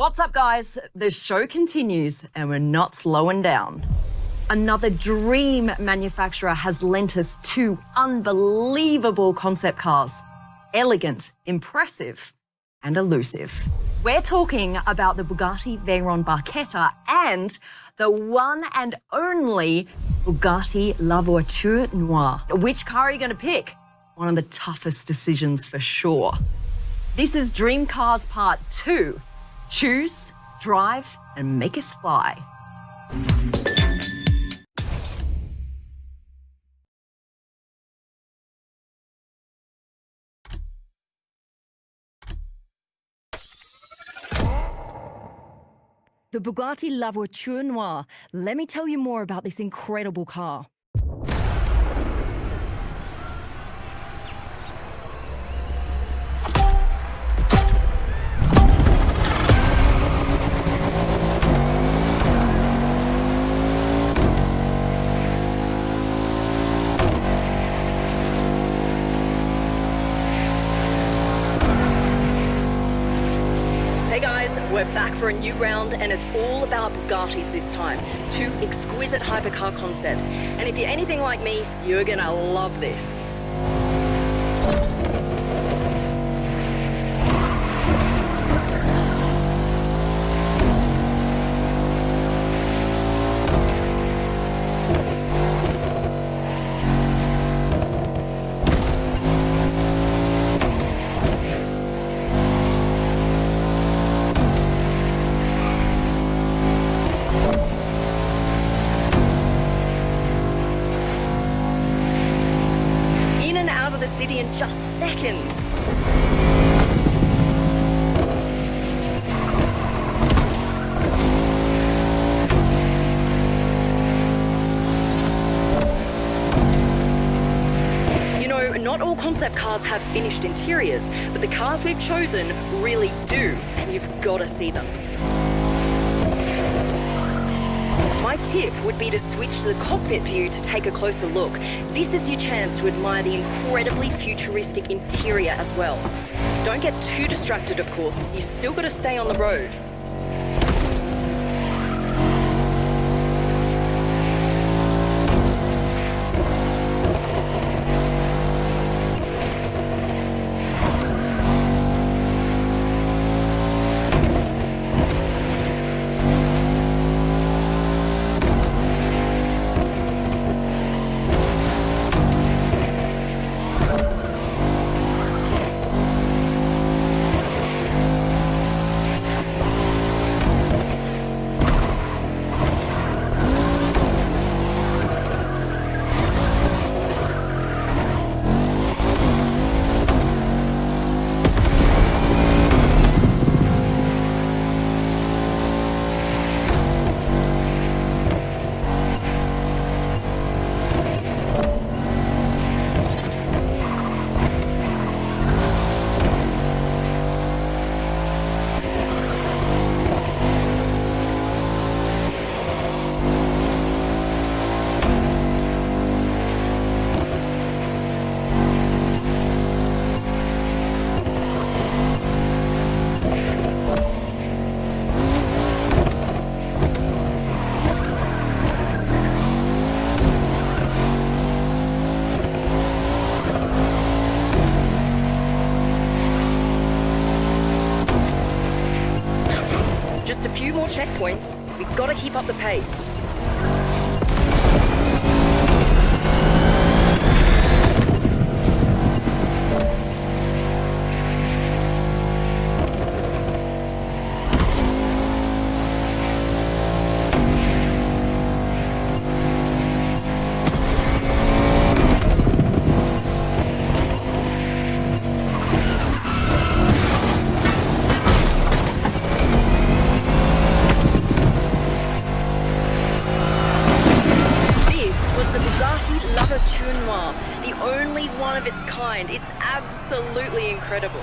What's up, guys? The show continues and we're not slowing down. Another dream manufacturer has lent us two unbelievable concept cars elegant, impressive, and elusive. We're talking about the Bugatti Veyron Barchetta and the one and only Bugatti La Voiture Noire. Which car are you going to pick? One of the toughest decisions for sure. This is Dream Cars Part 2. Choose, drive, and make us fly. The Bugatti La Voiture Noire. Let me tell you more about this incredible car. We're back for a new round and it's all about Bugattis this time. Two exquisite hypercar concepts. And if you're anything like me, you're gonna love this. Just seconds. You know, not all concept cars have finished interiors, but the cars we've chosen really do, and you've got to see them. My tip would be to switch to the cockpit view to take a closer look. This is your chance to admire the incredibly futuristic interior as well. Don't get too distracted, of course. You still got to stay on the road. Checkpoints. We've got to keep up the pace. One of its kind. It's absolutely incredible.